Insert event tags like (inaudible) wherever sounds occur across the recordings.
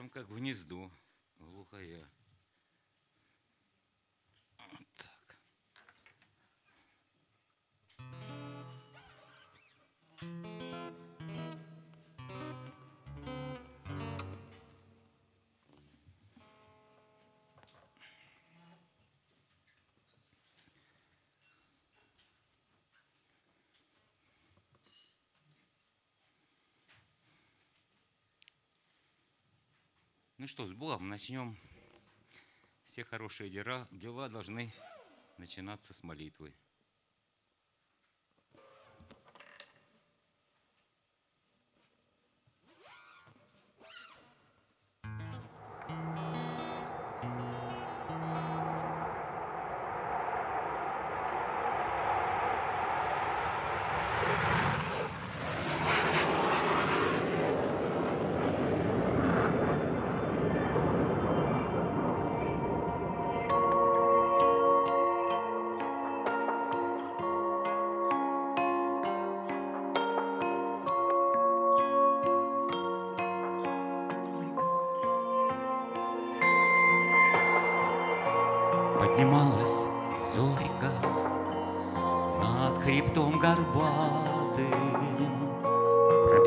прям как в гнезду, глухая. Ну что, с Богом начнем. Все хорошие дела, должны начинаться с молитвы.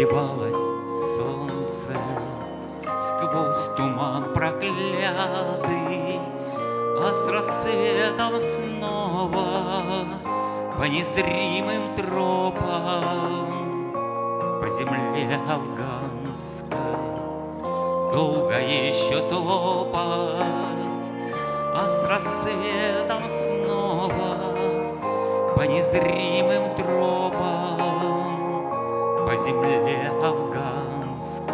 Пробивалось солнце сквозь туман проклятый, А с рассветом снова по незримым тропам По земле афганской долго еще топать, а с рассветом снова по незримым тропам по земле афганской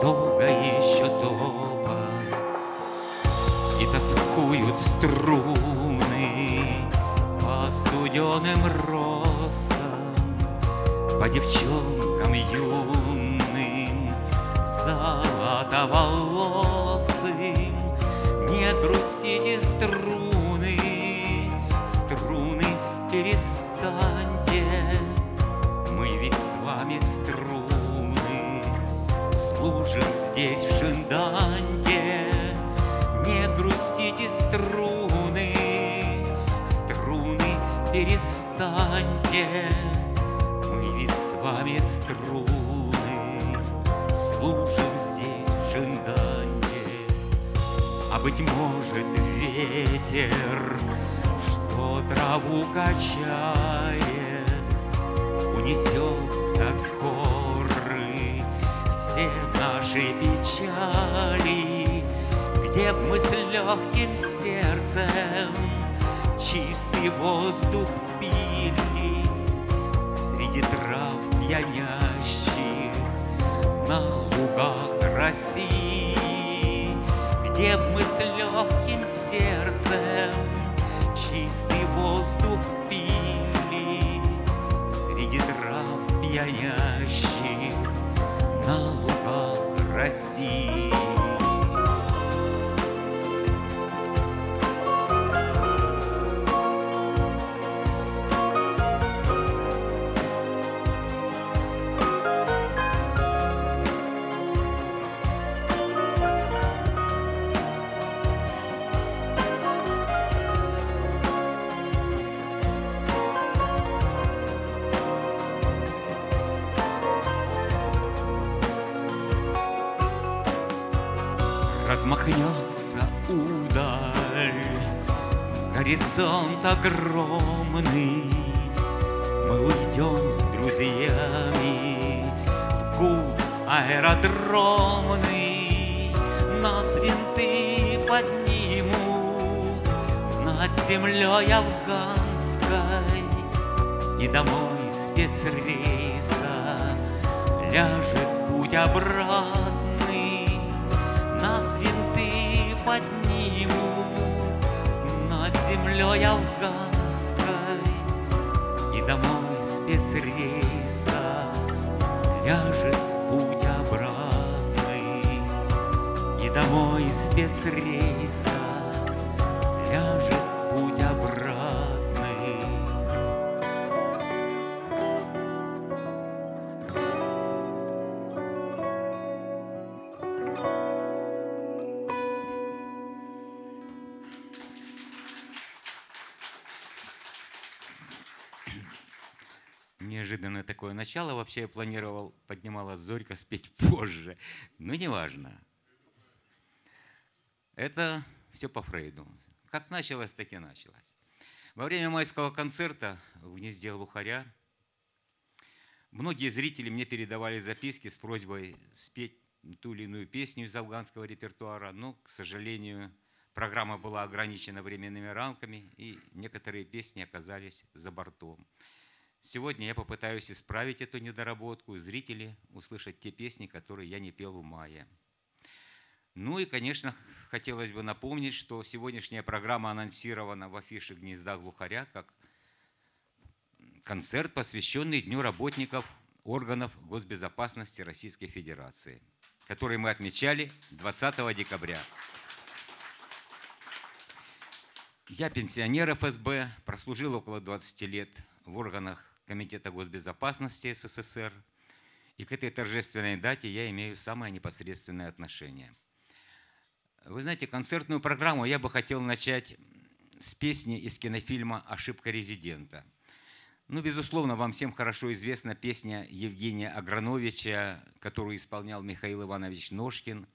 долго еще топать. И тоскуют струны по студеным росам, по девчонкам юным, золотоволосым. Здесь в Шинданте. Не грустите, струны, струны, перестаньте, мы ведь с вами струны, служим здесь в Шинданте. А быть может ветер, что траву качает, Унесет все наши печали, Где б мы с легким сердцем чистый воздух пили. Среди трав пьянящих на лугах России, где б мы с легким сердцем чистый воздух пили. Среди трав пьянящих на лугах России. Горизонт огромный, Мы уйдем с друзьями в гул аэродромный, Нас винты поднимут над землей афганской, И домой спецрейса ляжет путь обратный, землей афганской, И домой спецрейса ляжет путь обратный, И домой спецрейса неожиданное такое начало. Вообще я планировал «Поднимала Зорька» спеть (laughs) позже. Но неважно. Это все по Фрейду. Как началось, так и началось. Во время майского концерта в гнезде глухаря многие зрители мне передавали записки с просьбой спеть ту или иную песню из афганского репертуара, но, к сожалению, программа была ограничена временными рамками, и некоторые песни оказались за бортом. Сегодня я попытаюсь исправить эту недоработку, и зрители услышат те песни, которые я не пел в мае. Ну и, конечно, хотелось бы напомнить, что сегодняшняя программа анонсирована в афише «Гнезда глухаря» как концерт, посвященный Дню работников органов госбезопасности Российской Федерации, который мы отмечали 20 декабря. Я пенсионер ФСБ, прослужил около 20 лет в органах Комитета госбезопасности СССР, и к этой торжественной дате я имею самое непосредственное отношение. Вы знаете, концертную программу я бы хотел начать с песни из кинофильма «Ошибка резидента». Ну, безусловно, вам всем хорошо известна песня Евгения Аграновича, которую исполнял Михаил Иванович Ножкин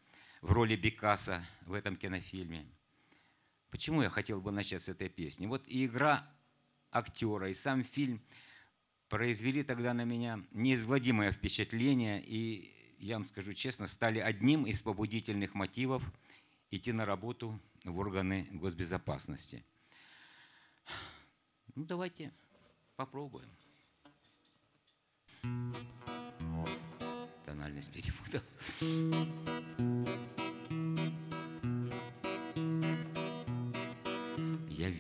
в роли Бекаса в этом кинофильме. Почему я хотел бы начать с этой песни? Вот и игра актера, и сам фильм произвели тогда на меня неизгладимое впечатление, и, я вам скажу честно, стали одним из побудительных мотивов идти на работу в органы госбезопасности. Ну, давайте попробуем. Тональность перевода.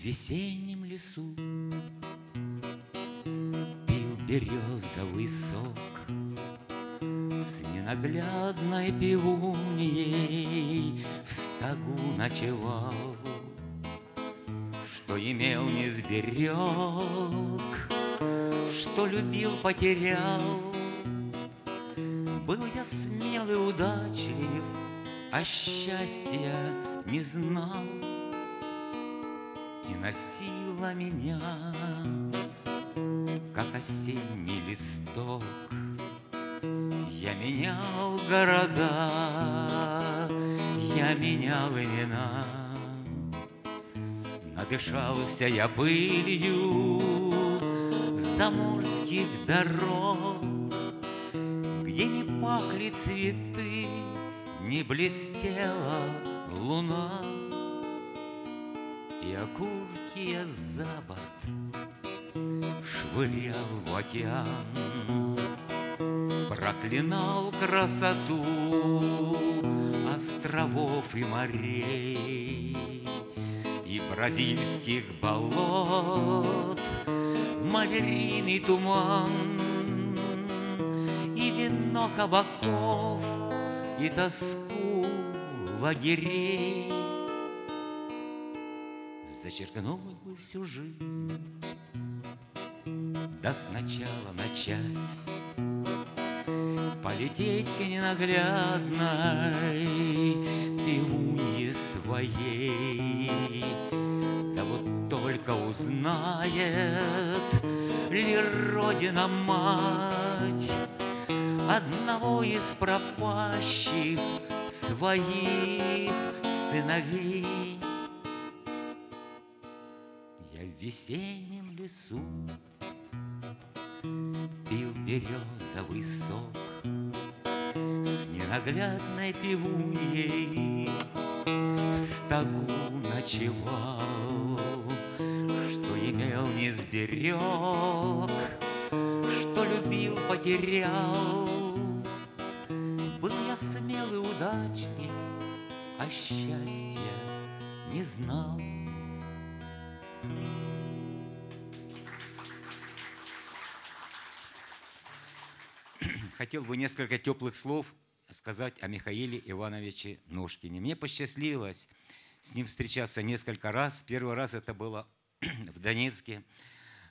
Весеннем лесу Пил березовый сок С ненаглядной пивуньей. В стогу ночевал Что имел не сберег Что любил, потерял. Был я смелый, удачлив А счастья не знал. и носила меня, как осенний листок. Я менял города, я менял имена. Надышался я пылью заморских дорог, Где не пахли цветы, не блестела луна окурки за борт Швырял в океан. Проклинал красоту Островов и морей И бразильских болот Малярийный туман И вино кабаков И тоску лагерей Зачеркнуть бы всю жизнь, да сначала начать Полететь к ненаглядной пивунье своей. Да вот только узнает ли Родина мать Одного из пропащих своих сыновей весеннем лесу Пил березовый сок С ненаглядной пивуньей. В стогу ночевал Что имел, не сберег Что любил, потерял. Был я смелый, удачлив А счастья не знал хотел бы несколько теплых слов сказать о Михаиле Ивановиче Ножкине. Мне посчастливилось с ним встречаться несколько раз. Первый раз это было (clears throat) в Донецке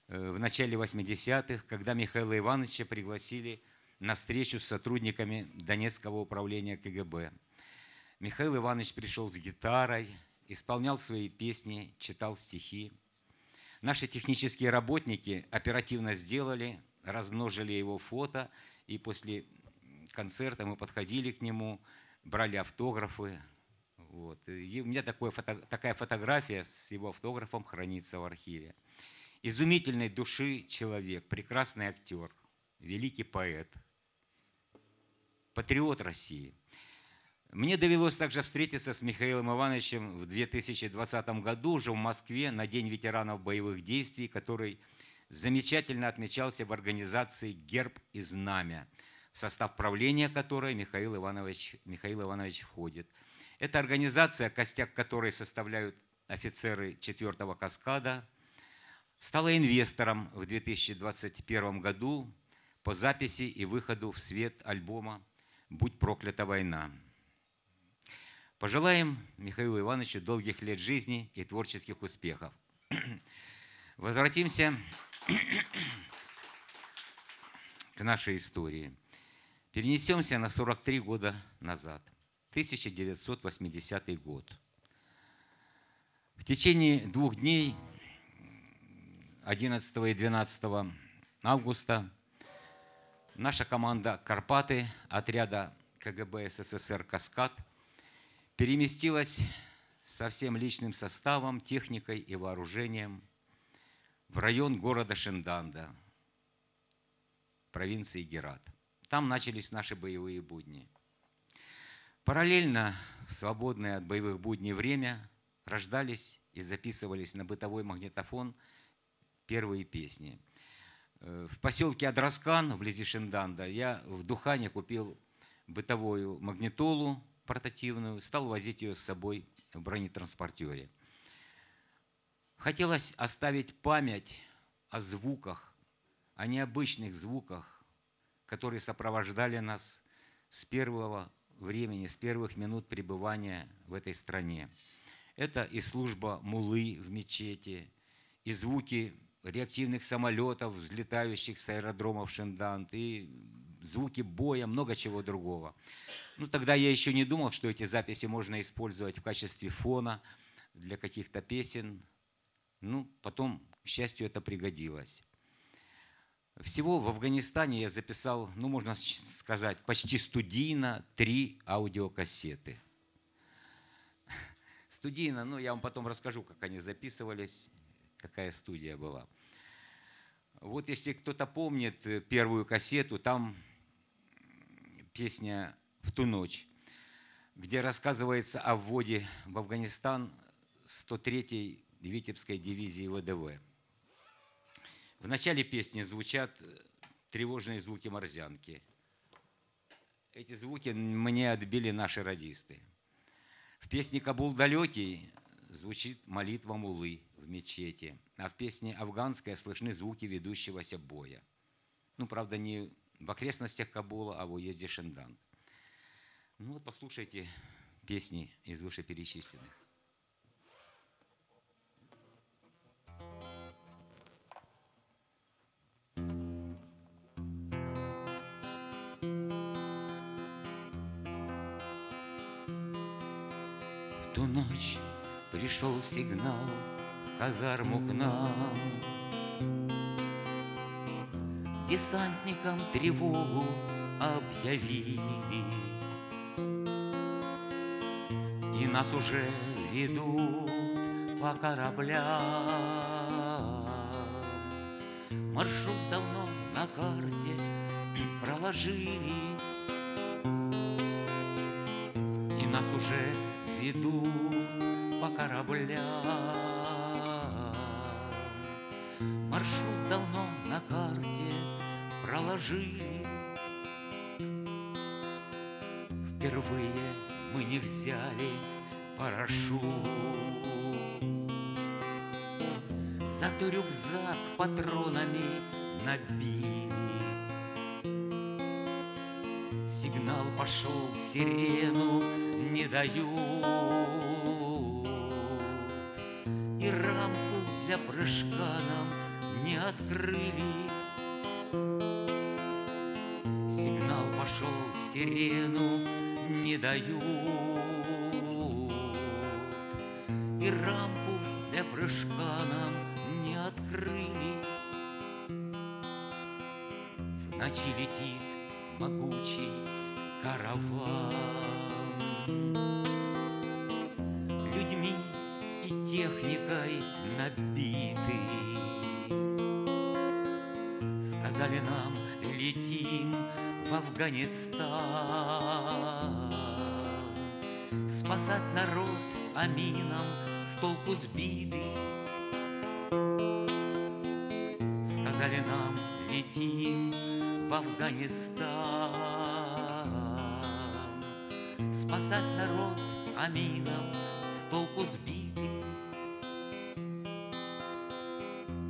э, в начале 80-х, когда Михаила Ивановича пригласили на встречу с сотрудниками Донецкого управления КГБ. Михаил Иванович пришел с гитарой, исполнял свои песни, читал стихи. Наши технические работники оперативно сделали размножили его фото, и после концерта мы подходили к нему, брали автографы. Вот. И у меня такое, такая фотография с его автографом хранится в архиве. Изумительной души человек, прекрасный актер, великий поэт, патриот России. Мне довелось также встретиться с Михаилом Ивановичем в 2020 году уже в Москве на День ветеранов боевых действий, который замечательно отмечался в организации «Герб и знамя», в состав правления которой Михаил Иванович, Михаил Иванович входит. Это организация, костяк которой составляют офицеры 4-го каскада, стала инвестором в 2021 году по записи и выходу в свет альбома «Будь проклята война». Пожелаем Михаилу Ивановичу долгих лет жизни и творческих успехов. (clears throat) Возвратимся к нашей истории. Перенесемся на 43 года назад, 1980 год. В течение двух дней, 11 и 12 августа, наша команда «Карпаты» отряда КГБ СССР «Каскад» переместилась со всем личным составом, техникой и вооружением в район города Шинданда, провинции Герат. Там начались наши боевые будни. Параллельно в свободное от боевых будней время рождались и записывались на бытовой магнитофон первые песни. Э, в поселке Адраскан, вблизи Шинданда, я в Духане купил бытовую магнитолу портативную, стал возить ее с собой в бронетранспортере – Хотелось оставить память о звуках, о необычных звуках, которые сопровождали нас с первого времени, с первых минут пребывания в этой стране. Это и служба мулы в мечети, и звуки реактивных самолетов, взлетающих с аэродромов Шендант, и звуки боя, много чего другого. Ну, тогда я еще не думал, что эти записи можно использовать в качестве фона для каких-то песен, ну, потом, к счастью, это пригодилось. Всего в Афганистане я записал, ну, можно сказать, почти студийно три аудиокассеты. (laughs) Студийно, ну, я вам потом расскажу, как они записывались, какая студия была. Вот если кто-то помнит первую кассету, там песня «В ту ночь», где рассказывается о вводе в Афганистан 103-й Витебской дивизии ВДВ. В начале песни звучат э, тревожные звуки морзянки. Эти звуки мне отбили наши радисты. В песне «Кабул далекий» звучит молитва мулы в мечети, а в песне «Афганская» слышны звуки ведущегося боя. Ну, правда, не в окрестностях Кабула, а в уезде Шендан. Ну вот послушайте песни из вышеперечисленных. Пришел сигнал в казарму к нам. Десантникам тревогу объявили, И нас уже ведут по кораблям. Маршрут давно на карте (clears throat) проложили, И нас уже веду по кораблям. Маршрут давно на карте проложили. Впервые мы не взяли парашют. Зато рюкзак патронами набили. Сигнал пошел, сирену не дают прыжка нам не открыли Сигнал пошел, сирену не дают И рамку для прыжка нам не открыли ночи летит могучий караван. Людьми и техникой набитый. Сказали нам, летим в Афганистан. Спасать народ амином с толку сбитый Сказали нам, летим в Афганистан. Спасать народ амином с толку сбитый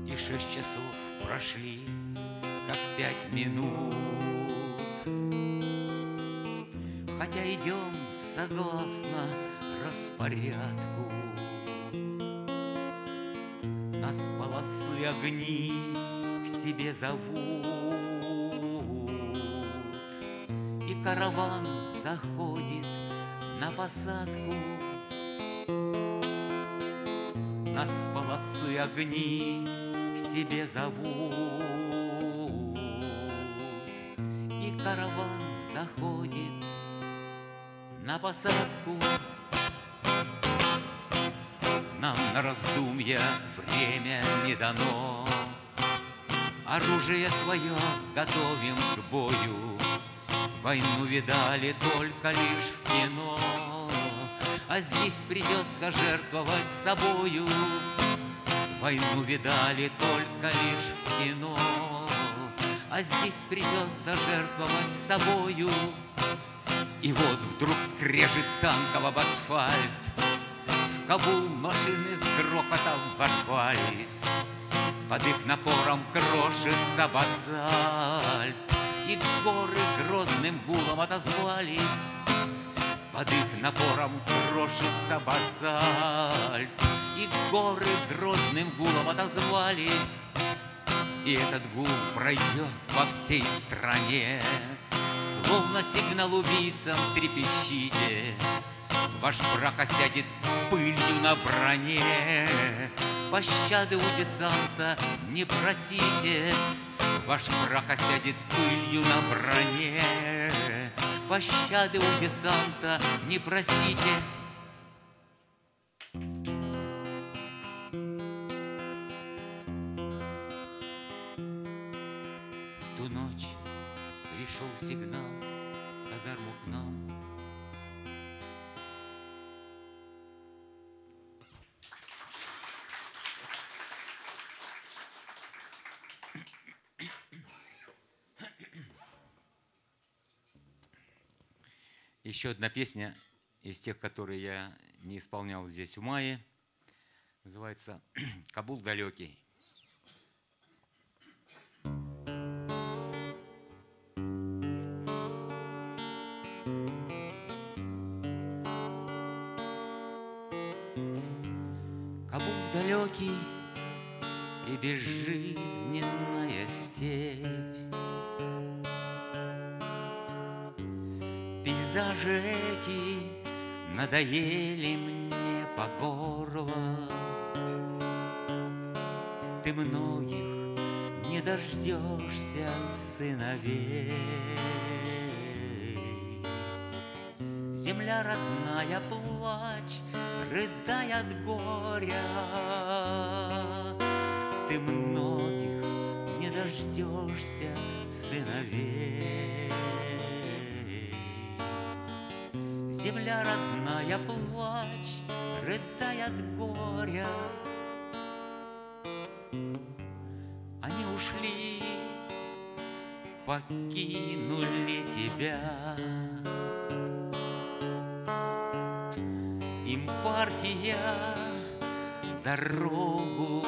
И шесть часов прошли, пять минут. Хотя идем согласно распорядку. Нас полосы огни к себе зовут. И караван заходит на посадку. Нас полосы огни к себе зовут посадку. Нам на раздумья время не дано. Оружие свое готовим к бою. Войну видали только лишь в кино. А здесь придется жертвовать собою. Войну видали только лишь в кино. А здесь придется жертвовать собою И вот вдруг скрежет танков об асфальт. В Кабул машины с грохотом ворвались. Под их напором крошится базальт. И горы грозным гулом отозвались. Под их напором крошится базальт. И горы грозным гулом отозвались. И этот гул пройдет по всей стране Словно сигнал убийцам трепещите. Ваш прах осядет пылью на броне. Пощады у десанта не просите. Ваш прах осядет пылью на броне. Пощады у десанта не просите. Ту ночь пришел сигнал казарму к нам Еще одна песня из тех, которые я не исполнял здесь в мае, называется «Кабул далекий». Безжизненная степь. Пейзажи эти надоели мне по горло. Ты многих не дождешься сыновей. Земля родная, плачь, рыдай от горя Ты многих не дождешься сыновей Земля родная, плачь, рыдай от горя. Они ушли, покинули тебя. Им партия дорогу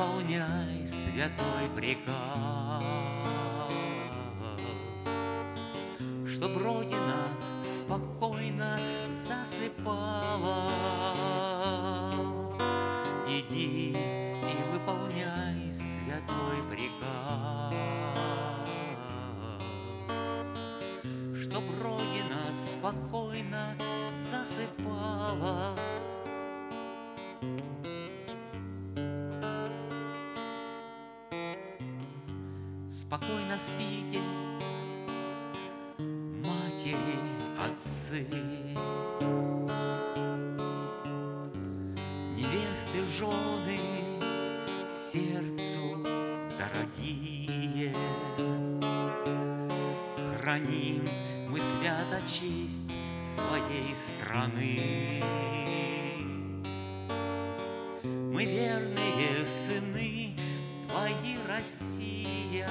выполняй святой приказ, Чтоб Храним мы свято честь своей страны. Мы верные сыны Твои, Россия.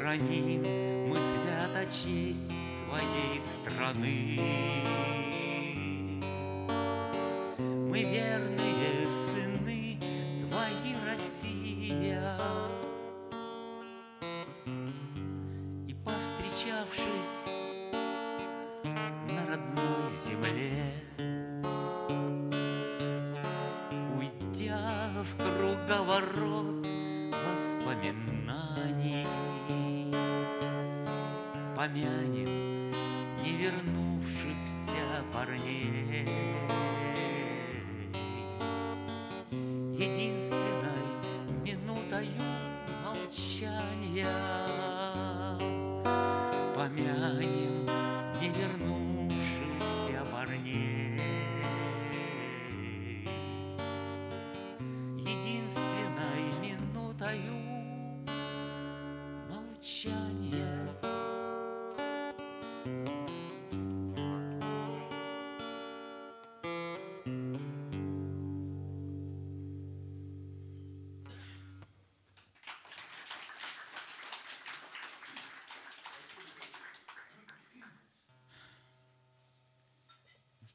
Храним мы свято честь своей страны. Yeah.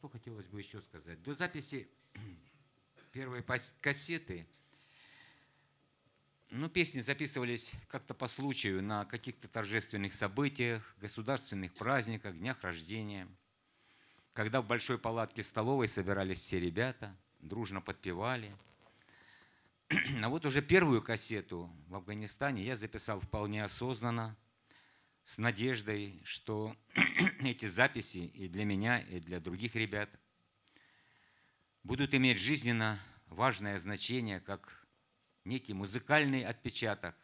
Что хотелось бы еще сказать? До записи (clears throat) первой кассеты, ну, песни записывались как-то по случаю на каких-то торжественных событиях, государственных праздниках, днях рождения, когда в большой палатке столовой собирались все ребята, дружно подпевали. (clears throat) А вот уже первую кассету в Афганистане я записал вполне осознанно, с надеждой, что (clears throat) (clears throat) эти записи и для меня, и для других ребят будут иметь жизненно важное значение, как некий музыкальный отпечаток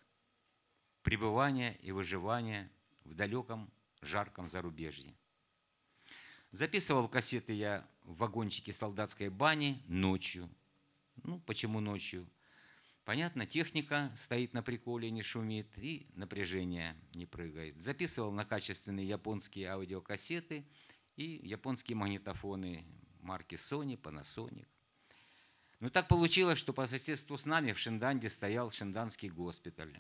пребывания и выживания в далеком жарком зарубежье. Записывал кассеты я в вагончике солдатской бани ночью. Ну, почему ночью? Понятно, техника стоит на приколе, не шумит, и напряжение не прыгает. Записывал на качественные японские аудиокассеты и японские магнитофоны марки Sony, Panasonic. Но так получилось, что по соседству с нами в Шинданде стоял Шинданский госпиталь,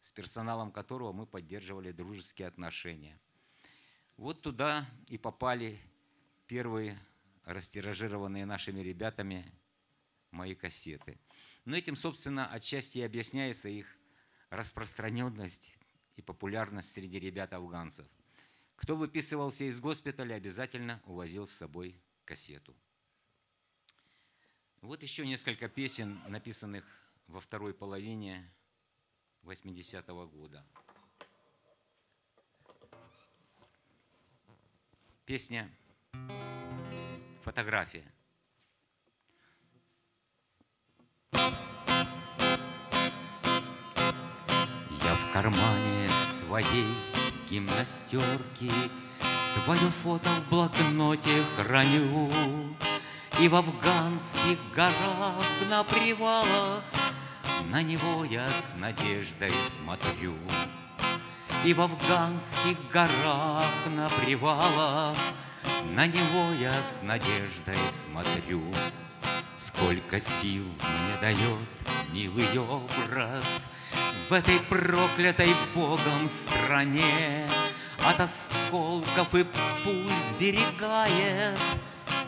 с персоналом которого мы поддерживали дружеские отношения. Вот туда и попали первые растиражированные нашими ребятами мои кассеты. Но этим, собственно, отчасти и объясняется их распространенность и популярность среди ребят афганцев. Кто выписывался из госпиталя, обязательно увозил с собой кассету. Вот еще несколько песен, написанных во второй половине 80-го года. Песня «Фотография». В кармане своей гимнастерки. Твое фото в блокноте храню. И в афганских горах на привалах На него я с надеждой смотрю. И в афганских горах на привалах На него я с надеждой смотрю. Сколько сил мне дает милый образ В этой проклятой Богом стране. От осколков и пуль сберегает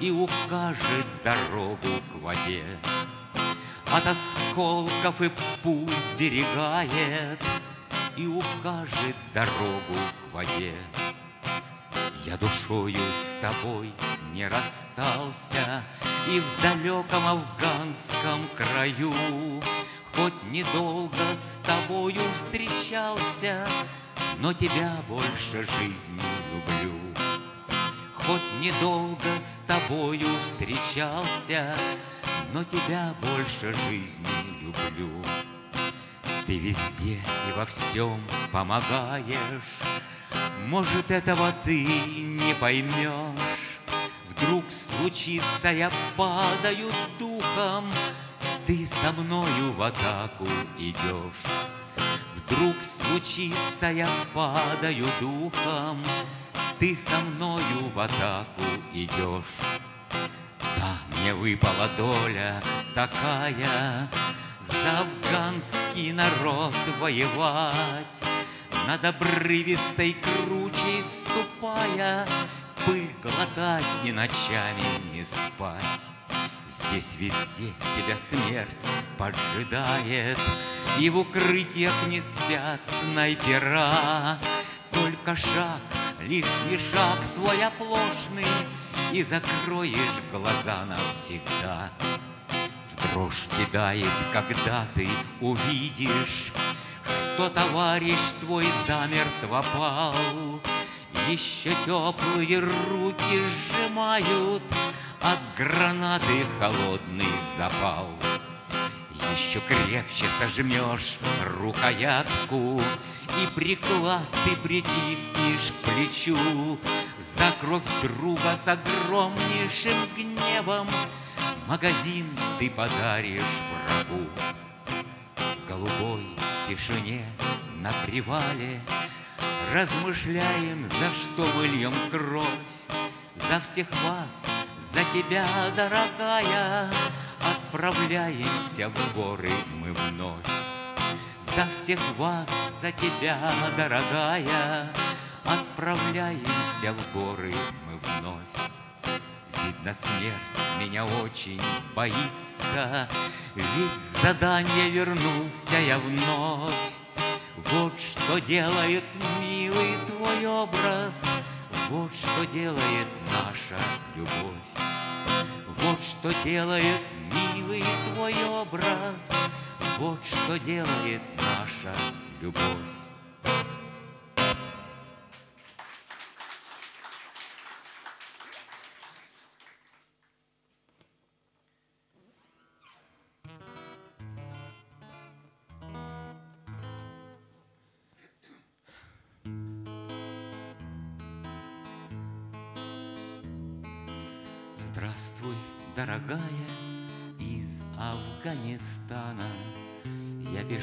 И укажет дорогу к воде. От осколков и пуль сберегает И укажет дорогу к воде. Я душою с тобой не расстался И в далеком афганском краю Хоть недолго с тобою встречался Но тебя больше жизни люблю. Хоть недолго с тобою встречался Но тебя больше жизни люблю. Ты везде и во всем помогаешь, Может, этого ты не поймешь. Вдруг случится, я падаю духом, Ты со мною в атаку идешь. Вдруг случится, я падаю духом, Ты со мною в атаку идешь. Да, мне выпала доля такая, За афганский народ воевать, Над обрывистой кручей ступая, Пыль глотать и ночами не спать. Здесь везде тебя смерть поджидает, И в укрытиях не спят снайпера. Только шаг, лишний шаг твой оплошный, И закроешь глаза навсегда. В дрожь кидает, когда ты увидишь, Что товарищ твой замертво пал, Еще теплые руки сжимают от гранаты холодный запал. Еще крепче сожмешь рукоятку И приклад ты притиснешь к плечу. За кровь друга с огромнейшим гневом Магазин ты подаришь врагу. В голубой тишине на привале Размышляем, за что мы льем кровь За всех вас, за тебя, дорогая, Отправляемся в горы мы вновь. За всех вас, за тебя, дорогая, Отправляемся в горы мы вновь. Видно, смерть меня очень боится, Ведь с задания вернулся я вновь. Вот что делает милый твой образ — вот что делает наша любовь. Вот что делает милый твой образ, Вот что делает наша любовь.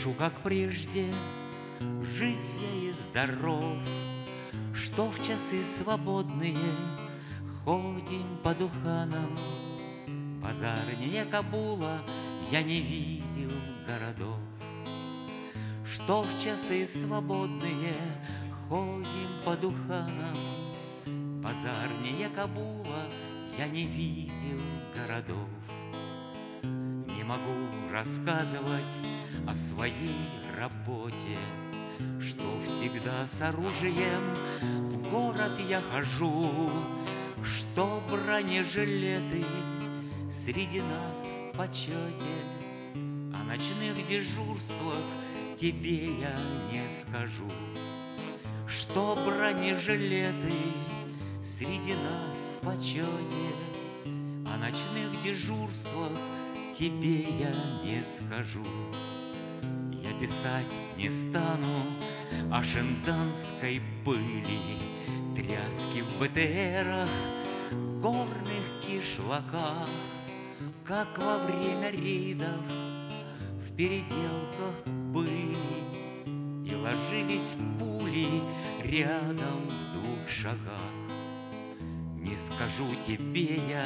Пишу, как прежде, жив я и здоров, Что в часы свободные ходим по духанам. Базарнее Кабула я не видел городов, Что в часы свободные ходим по духанам. Базарнее Кабула я не видел городов. Могу рассказывать о своей работе, Что всегда с оружием в город я хожу, Что бронежилеты среди нас в почете, О ночных дежурствах тебе я не скажу, Что бронежилеты среди нас в почете, О ночных дежурствах тебе я не скажу. Я писать не стану о шенданской пыли, Тряски в БТРах, горных кишлаках, Как во время рейдов в переделках были И ложились пули рядом в двух шагах. Не скажу тебе я,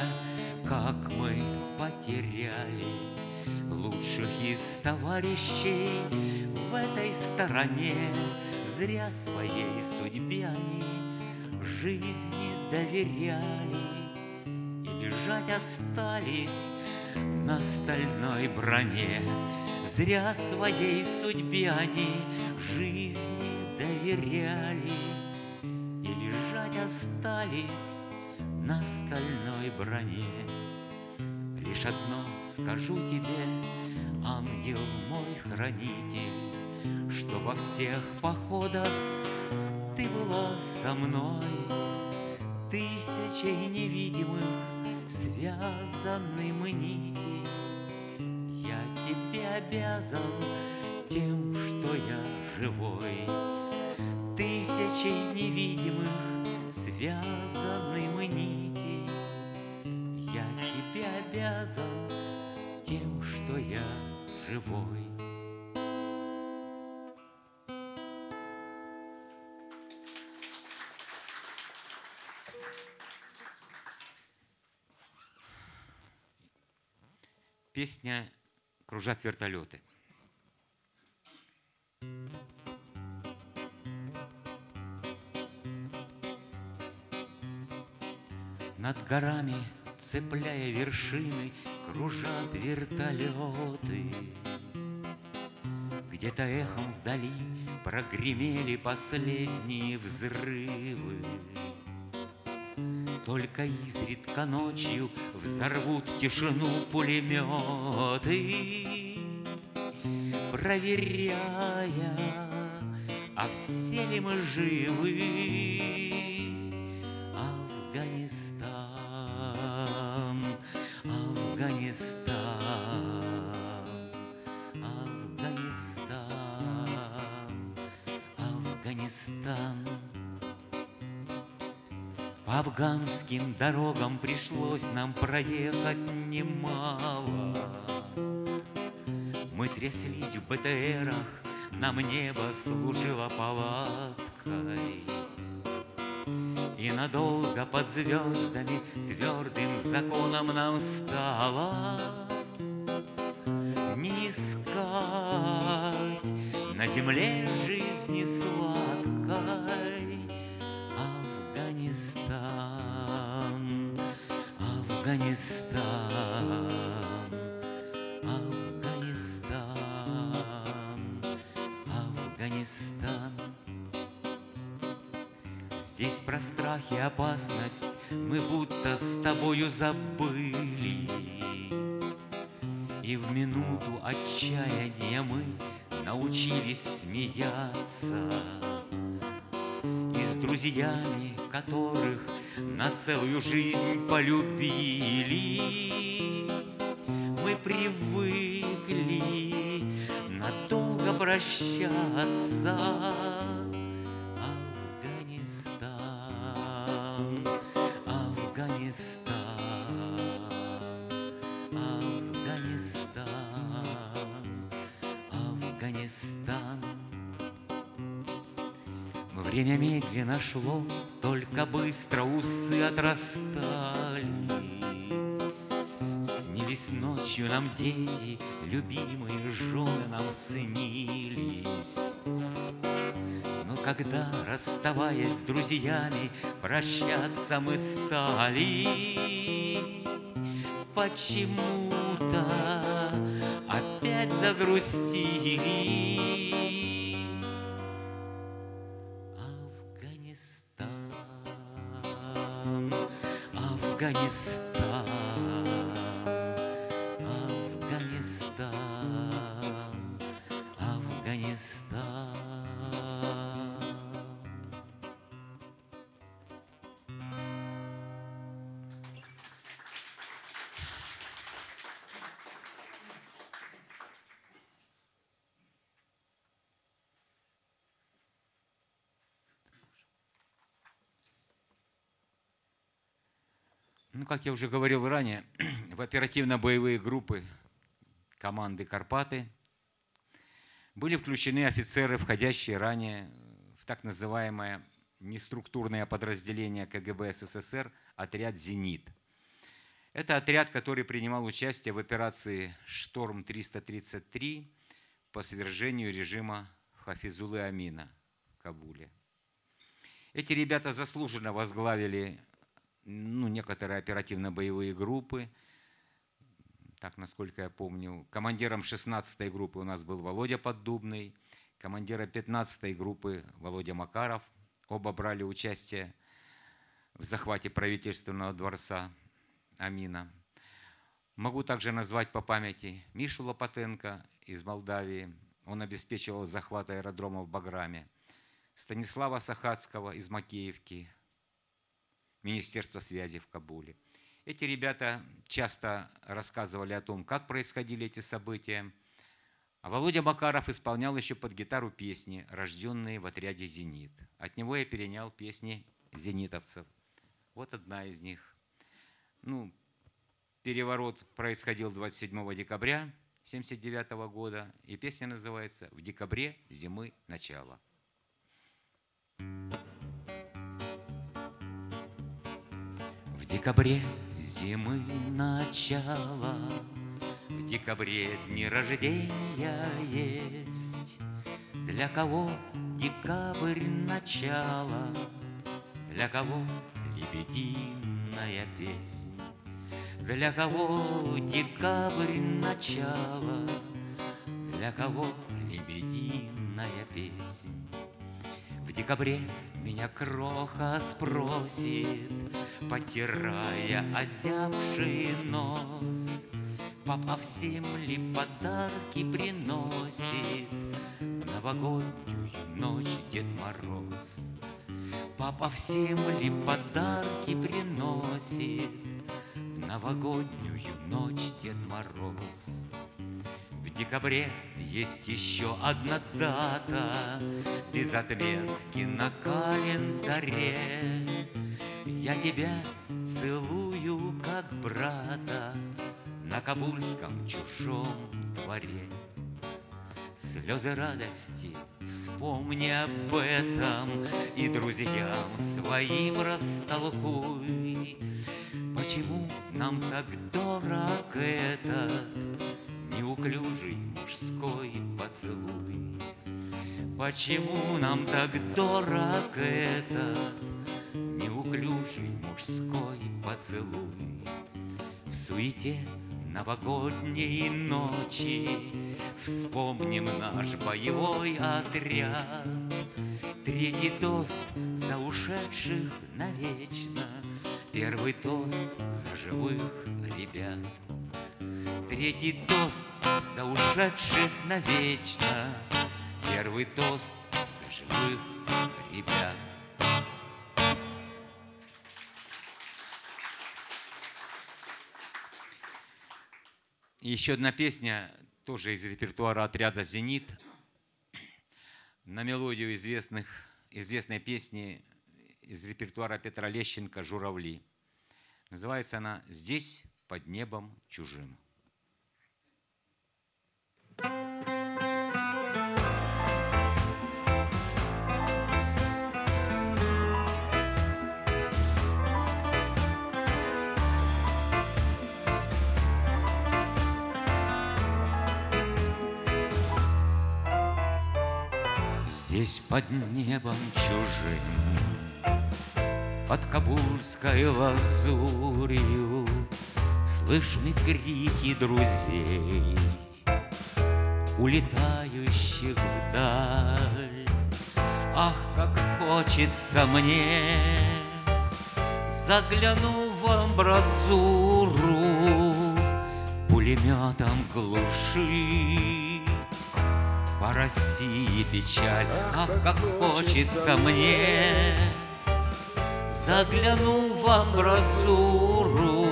как мы потеряли Лучших из товарищей в этой стороне. Зря своей судьбе они жизни доверяли И лежать остались на стальной броне. Зря своей судьбе они жизни доверяли И лежать остались на стальной броне. Лишь одно скажу тебе, ангел мой хранитель, Что во всех походах ты была со мной, Тысячей невидимых связаны мы нити. Я тебе обязан тем, что я живой. Тысячей невидимых связаны мы нити. Я тебе обязан тем, что я живой. Песня «Кружат вертолеты». Над горами, цепляя вершины, Кружат вертолеты. Где-то эхом вдали Прогремели последние взрывы. Только изредка ночью Взорвут тишину пулеметы, Проверяя, а все ли мы живы. Афганским дорогам пришлось нам проехать немало. Мы тряслись в БТРах, нам небо служило палаткой. И надолго под звездами твердым законом нам стало Не искать на земле жизни сладкой мы будто с тобою забыли. И в минуту отчаяния мы научились смеяться. И с друзьями, которых на целую жизнь полюбили, мы привыкли надолго прощаться. Время медленно шло, только быстро усы отрастали. Снились ночью нам дети, любимые жены нам снились. Но когда, расставаясь с друзьями, прощаться мы стали, почему-то опять загрустили. Афганистан, как я уже говорил ранее, (clears throat) в оперативно-боевые группы команды «Карпаты» были включены офицеры, входящие ранее в так называемое неструктурное подразделение КГБ СССР отряд «Зенит». Это отряд, который принимал участие в операции «Шторм-333» по свержению режима Хафизулы Амина в Кабуле. Эти ребята заслуженно возглавили ну, некоторые оперативно-боевые группы. Так, насколько я помню, командиром 16-й группы у нас был Володя Поддубный, командира 15-й группы Володя Макаров. Оба брали участие в захвате правительственного дворца Амина. Могу также назвать по памяти Мишу Лопатенко из Молдавии. Он обеспечивал захват аэродрома в Баграме. Станислава Сахацкого из Макеевки, Министерства связи в Кабуле. Эти ребята часто рассказывали о том, как происходили эти события. А Володя Макаров исполнял еще под гитару песни, рожденные в отряде «Зенит». От него я перенял песни зенитовцев. Вот одна из них. Ну, переворот происходил 27 декабря 1979 года, и песня называется «В декабре зимы начало». В декабре зимы начало, В декабре дни рождения есть. Для кого декабрь начало, Для кого лебединая песня. Для кого декабрь начало, Для кого лебединая песня. В декабре меня кроха спросит, Потирая озябший нос, Папа всем ли подарки приносит Новогоднюю ночь Дед Мороз? Папа всем ли подарки приносит Новогоднюю ночь Дед Мороз? В декабре есть еще одна дата. Без отметки на календаре. Я тебя целую, как брата На кабульском чужом дворе. Слезы радости, вспомни об этом И друзьям своим растолкуй. Почему нам так дорог этот неуклюжий мужской поцелуй. Почему нам так дорог этот неуклюжий мужской поцелуй? В суете новогодней ночи Вспомним наш боевой отряд Третий тост за ушедших навечно Первый тост за живых ребят Третий тост за ушедших навечно Первый тост за живых ребят еще одна песня, тоже из репертуара отряда «Зенит», на мелодию известных, известной песни из репертуара Петра Лещенко «Журавли». Называется она «Здесь под небом чужим». Здесь под небом чужим, Под кабульской лазурью Слышны крики друзей, Улетающих вдаль. Ах, как хочется мне, Загляну в амбразуру, Пулеметом глушить. По России печаль, ах, как хочется мне! Загляну в амбразуру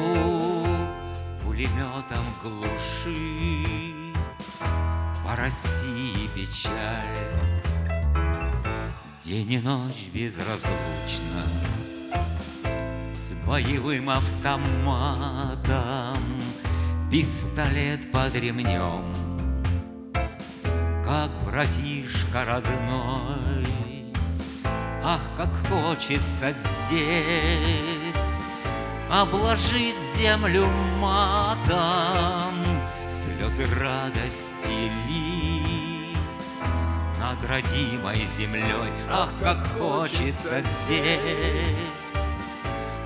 Пулеметом глушить По России печаль. День и ночь безразлучно С боевым автоматом. Пистолет под ремнем как братишка родной. Ах, как хочется здесь Обложить землю матом, Слезы радости лить Над родимой землей. Ах, как хочется здесь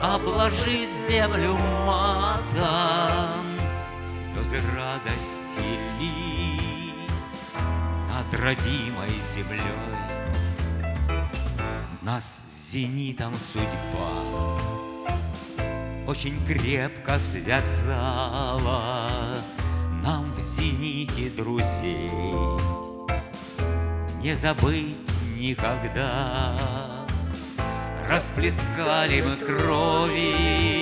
Обложить землю матом, Слезы радости лить над родимой землей. Нас зенитом судьба очень крепко связала друзей. Не забыть никогда. Расплескали мы крови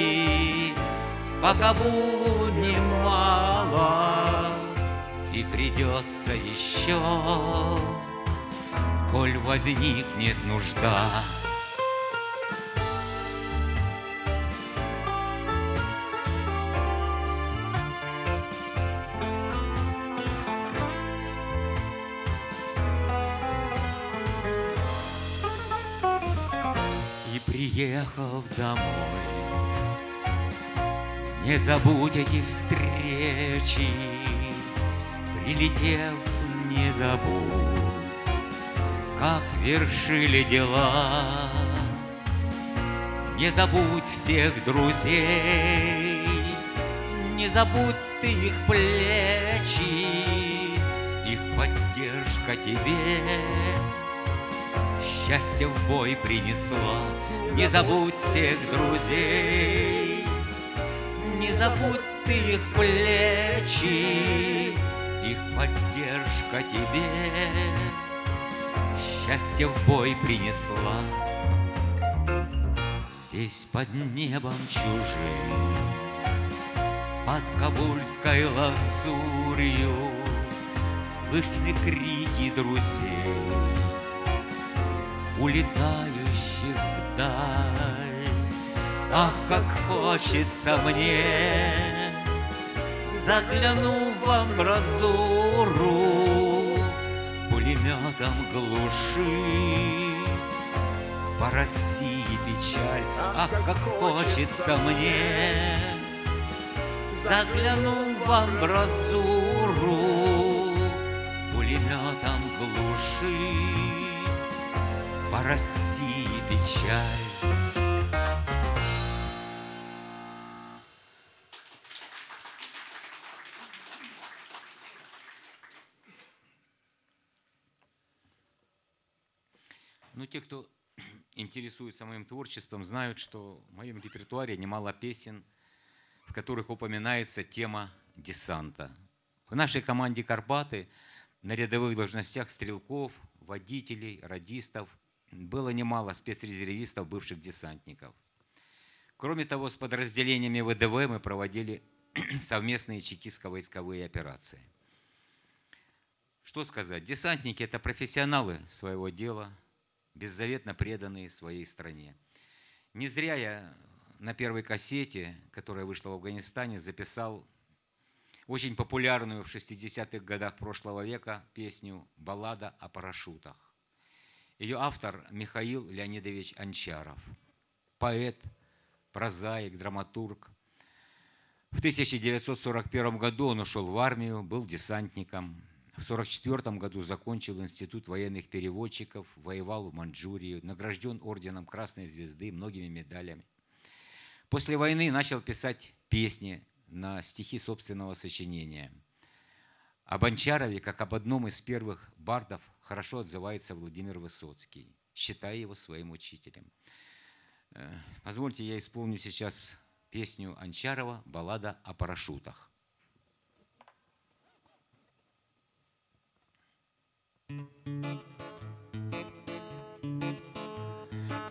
По Кабулу немало И придется еще, Коль возникнет нужда. Приехав домой, не забудь эти встречи, Прилетев, не забудь, как вершили дела. Не забудь всех друзей, не забудь ты их плечи, Их поддержка тебе счастье в бой принесла. Не забудь всех друзей, не забудь ты их плечи, их поддержка тебе счастье в бой принесла. Здесь под небом чужим, под кабульской лазурью Слышны крики друзей, улетающих. Ах, как хочется мне, загляну в амбразуру, Пулеметом глушить. По России печаль. Ах, как хочется мне, загляну в амбразуру, Пулеметом глушить. По России печаль. Ну, те, кто (clears throat) интересуется моим творчеством, знают, что в моем репертуаре немало песен, в которых упоминается тема десанта. В нашей команде «Карпаты» на рядовых должностях стрелков, водителей, радистов было немало спецрезервистов, бывших десантников. Кроме того, с подразделениями ВДВ мы проводили (clears throat) совместные чекистско-войсковые операции. Что сказать? Десантники – это профессионалы своего дела – беззаветно преданные своей стране. Не зря я на первой кассете, которая вышла в Афганистане, записал очень популярную в 60-х годах прошлого века песню «Баллада о парашютах». Ее автор Михаил Леонидович Анчаров, поэт, прозаик, драматург. В 1941 году он ушел в армию, был десантником – в 1944 году закончил Институт военных переводчиков, воевал в Маньчжурии, награжден орденом Красной Звезды, многими медалями. После войны начал писать песни на стихи собственного сочинения. Об Анчарове, как об одном из первых бардов, хорошо отзывается Владимир Высоцкий, считая его своим учителем. Э, позвольте, я исполню сейчас песню Анчарова «Баллада о парашютах».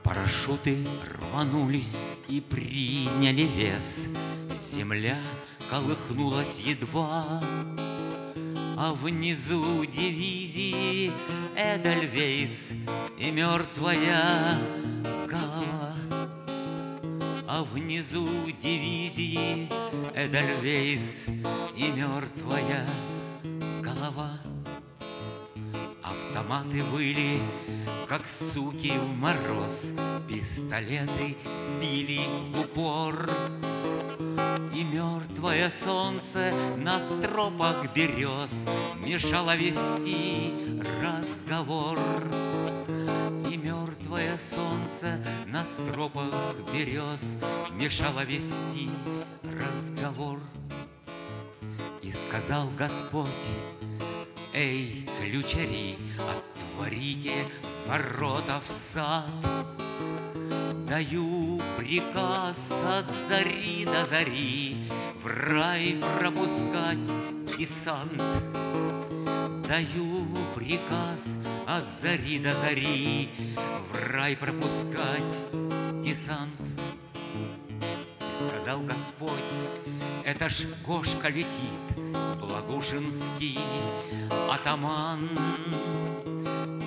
Парашюты рванулись и приняли вес, Земля колыхнулась едва, А внизу дивизии Эдельвейс И мертвая голова. А внизу дивизии Эдельвейс И мертвая голова. Автоматы выли, как суки в мороз, Пистолеты били в упор. И мертвое солнце на стропах берез Мешало вести разговор. И мертвое солнце на стропах берез Мешало вести разговор. И сказал Господь, Эй, ключари, отворите ворота в сад. Даю приказ от зари до зари В рай пропускать десант. Даю приказ от зари до зари В рай пропускать десант. И сказал Господь, Это ж Гошка летит, Благушинский атаман.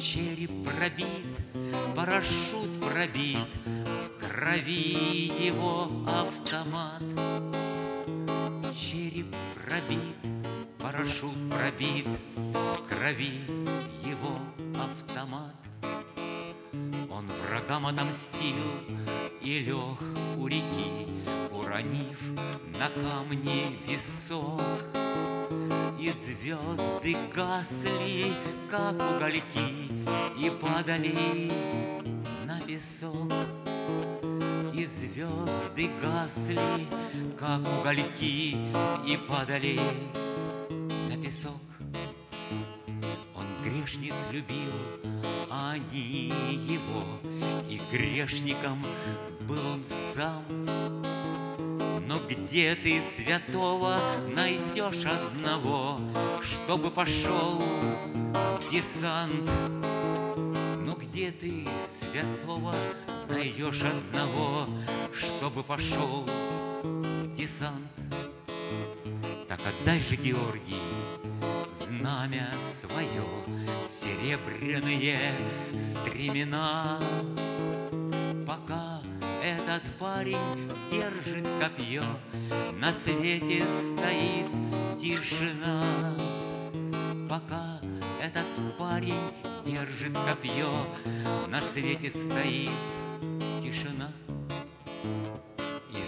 Череп пробит, парашют пробит, В крови его автомат. Череп пробит, парашют пробит, В крови его автомат. Он врагам отомстил и лег у реки, Уронив на камне висок. И звезды гасли, как угольки, И падали на песок. И звезды гасли, как угольки, И падали на песок. Он грешниц любил, они его, И грешником был он сам. Но где ты святого найдешь одного, Чтобы пошел в десант? Но где ты святого найдешь одного, Чтобы пошел в десант? Так отдай же, Георгий, знамя свое, Серебряные стремена, Пока этот парень держит копье, На свете стоит тишина. Пока этот парень держит копье, На свете стоит тишина.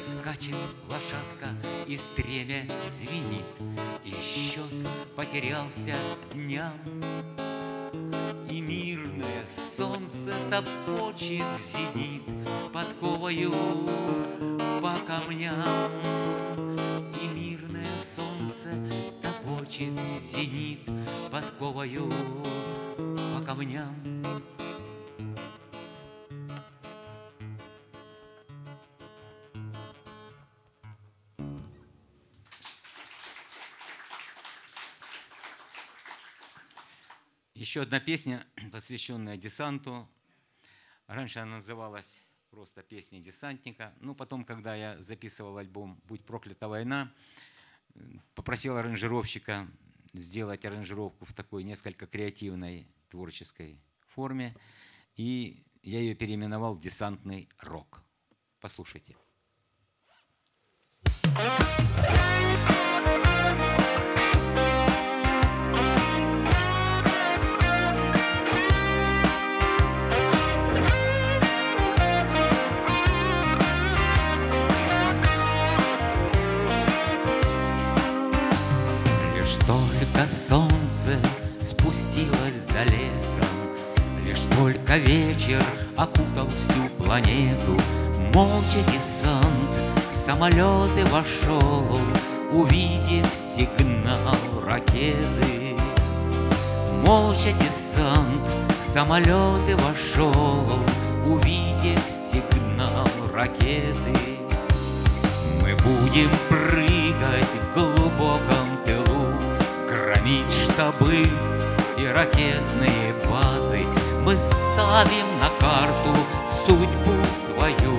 Скачет лошадка, и стремя звенит, И счет потерялся дням. И мирное солнце топочет в зенит Подковою по камням. И мирное солнце топочет в зенит Подковою по камням. Еще одна песня, (clears throat) посвященная десанту. Раньше она называлась просто «Песня десантника». Ну, потом, когда я записывал альбом «Будь проклята война», попросил аранжировщика сделать аранжировку в такой несколько креативной творческой форме. И я ее переименовал в «Десантный рок». Послушайте. Лишь солнце спустилось за лесом, Лишь только вечер окутал всю планету, Молча десант в самолеты вошел, Увидев сигнал ракеты. Молча десант в самолеты вошел, Увидев сигнал ракеты. Мы будем прыгать в глубоком тылу, Громить штабы и ракетные базы. Мы ставим на карту судьбу свою,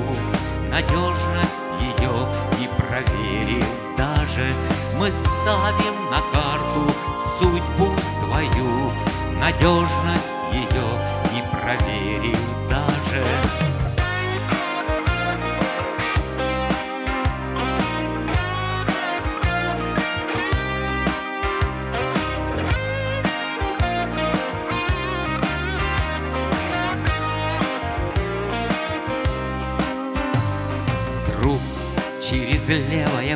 Надежность ее не проверим даже. Мы ставим на карту судьбу свою, Надежность ее не проверим даже.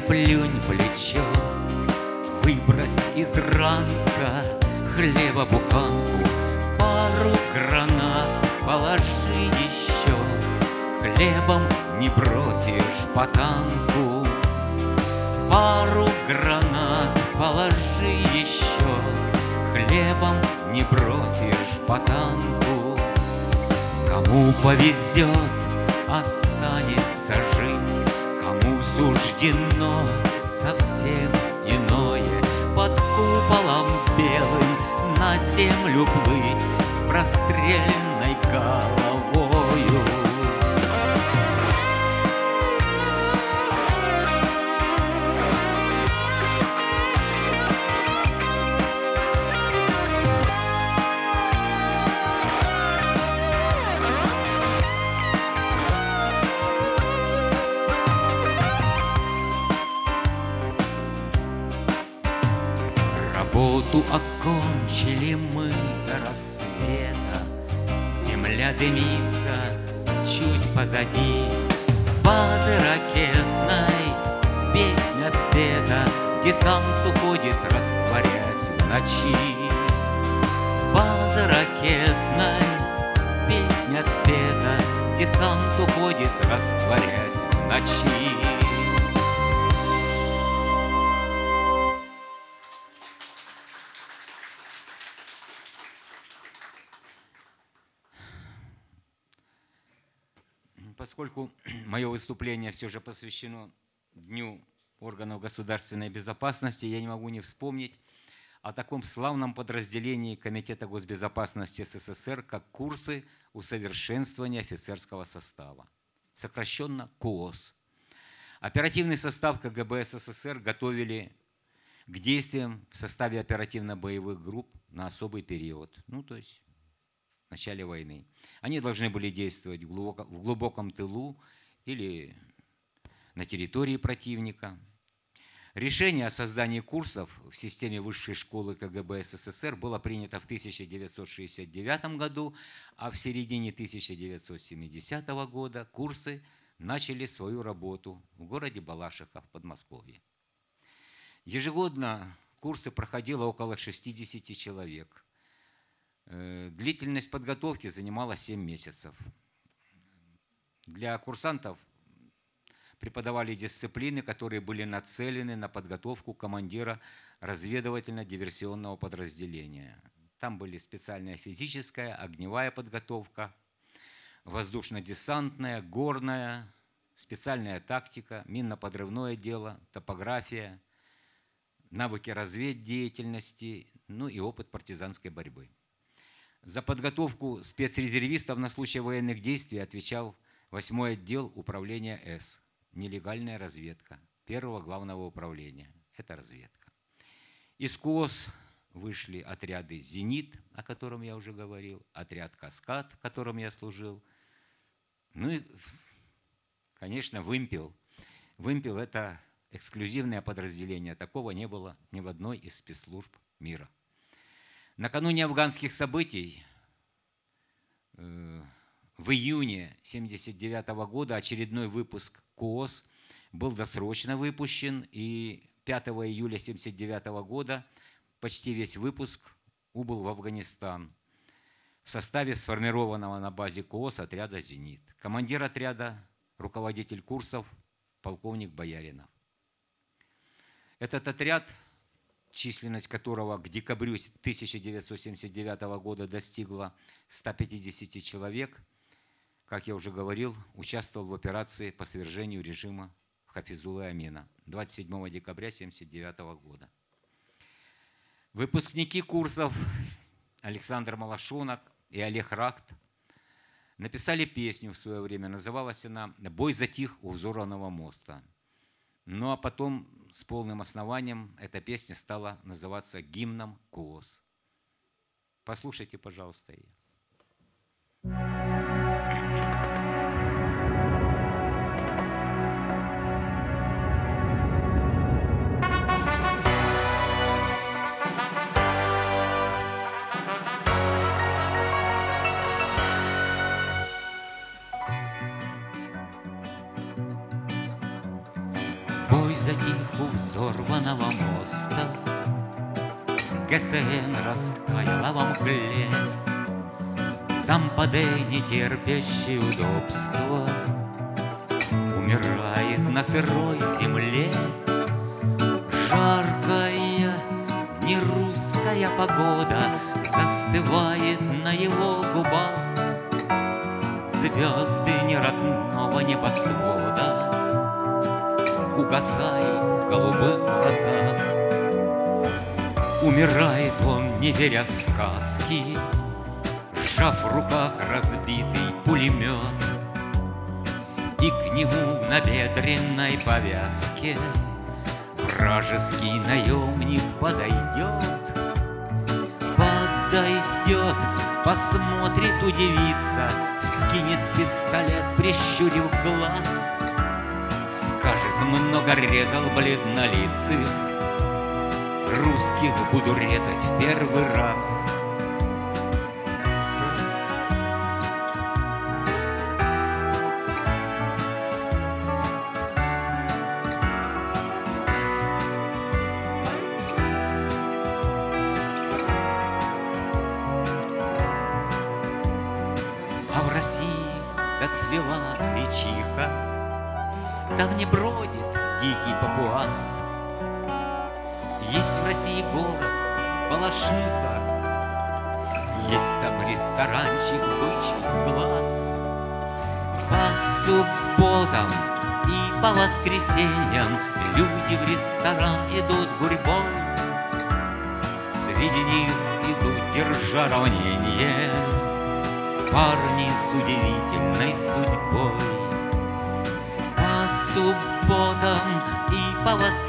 Плюнь плечо, Выбрось из ранца хлеба буханку, Пару гранат положи еще, Хлебом не бросишь по танку. Пару гранат положи еще, Хлебом не бросишь по танку. Кому повезет, останется жить, суждено совсем иное, Под куполом белым на землю плыть С простреленной головою. Десант уходит, растворяясь в ночи. База ракетной песня спета, Десант уходит, растворяясь в ночи. поскольку (clears throat) мое выступление все же посвящено Дню органов государственной безопасности, я не могу не вспомнить о таком славном подразделении Комитета госбезопасности СССР, как курсы усовершенствования офицерского состава, сокращенно КОС. Оперативный состав КГБ СССР готовили к действиям в составе оперативно-боевых групп на особый период, ну то есть в начале войны. Они должны были действовать в глубоком, в глубоком тылу или на территории противника. Решение о создании курсов в системе высшей школы КГБ СССР было принято в 1969 году, а в середине 1970 года курсы начали свою работу в городе Балашиха в Подмосковье. Ежегодно курсы проходило около 60 человек. Э, длительность подготовки занимала 7 месяцев. Для курсантов преподавали дисциплины, которые были нацелены на подготовку командира разведывательно-диверсионного подразделения. Там были специальная физическая, огневая подготовка, воздушно-десантная, горная, специальная тактика, минно-подрывное дело, топография, навыки разведдеятельности, ну и опыт партизанской борьбы. За подготовку спецрезервистов на случай военных действий отвечал 8 отдел управления С. Нелегальная разведка первого главного управления. Это разведка. Из КОС вышли отряды «Зенит», о котором я уже говорил, отряд «Каскад», в котором я служил. Ну и, конечно, «Вымпел». «Вымпел» – это эксклюзивное подразделение. Такого не было ни в одной из спецслужб мира – Накануне афганских событий э, в июне 1979 года очередной выпуск КОС был досрочно выпущен, и 5 июля 1979 года почти весь выпуск убыл в Афганистан в составе сформированного на базе КОС отряда «Зенит». Командир отряда, руководитель курсов, полковник Бояринов. Этот отряд численность которого к декабрю 1979 года достигла 150 человек, как я уже говорил, участвовал в операции по свержению режима Хафизулы Амина 27 декабря 1979 года. Выпускники курсов Александр Малашонок и Олег Рахт написали песню в свое время. Называлась она «Бой затих у взорванного моста». Ну а потом с полным основанием эта песня стала называться гимном КОС. Послушайте, пожалуйста, ее. Взорванного моста. ГСН растаяла во мгле Зампаде, не терпящий удобства Умирает на сырой земле Жаркая, нерусская погода Застывает на его губах Звезды неродного небосвода. Угасают голубых глазах. Умирает он, не веря в сказки, Сжав в руках разбитый пулемет, И к нему в набедренной повязке Вражеский наемник подойдет, Подойдет, посмотрит, удивится, Вскинет пистолет, прищурив глаз — много резал бледнолицых, Русских буду резать в первый раз.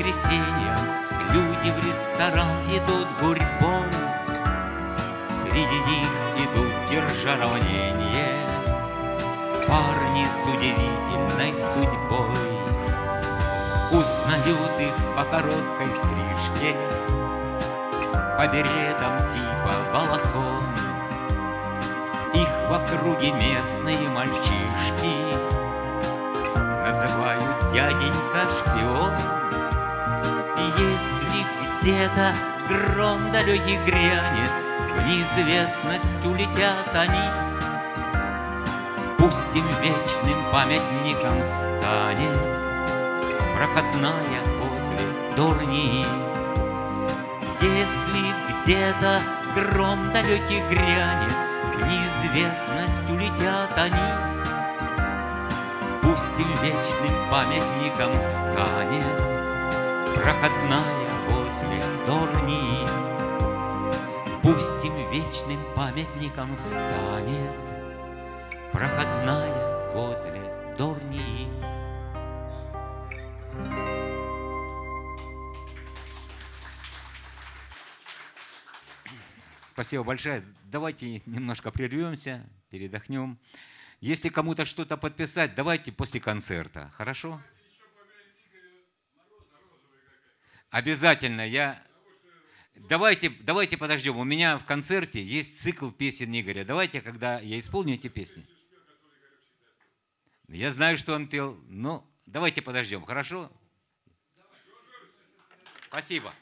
Воскресеньям Люди в ресторан идут гурьбой. Среди них идут, держа равнение, Парни с удивительной судьбой. Узнают их по короткой стрижке, По беретам типа балахон. Их в округе местные мальчишки Называют дяденька шпион. Если где-то гром далекий грянет, В неизвестность улетят они, Пусть им вечным памятником станет Проходная возле Дурни. Если где-то гром далекий грянет, В неизвестность улетят они, Пусть им вечным памятником станет Проходная возле Дорни. Пусть им вечным памятником станет Проходная возле Дорни. Спасибо большое. Давайте немножко прервемся, передохнем. Если кому-то что-то подписать, давайте после концерта. Хорошо? Обязательно. Я... Давайте, давайте подождем. У меня в концерте есть цикл песен Игоря. Давайте, когда я исполню эти песни. Я знаю, что он пел, но давайте подождем. Хорошо? Спасибо.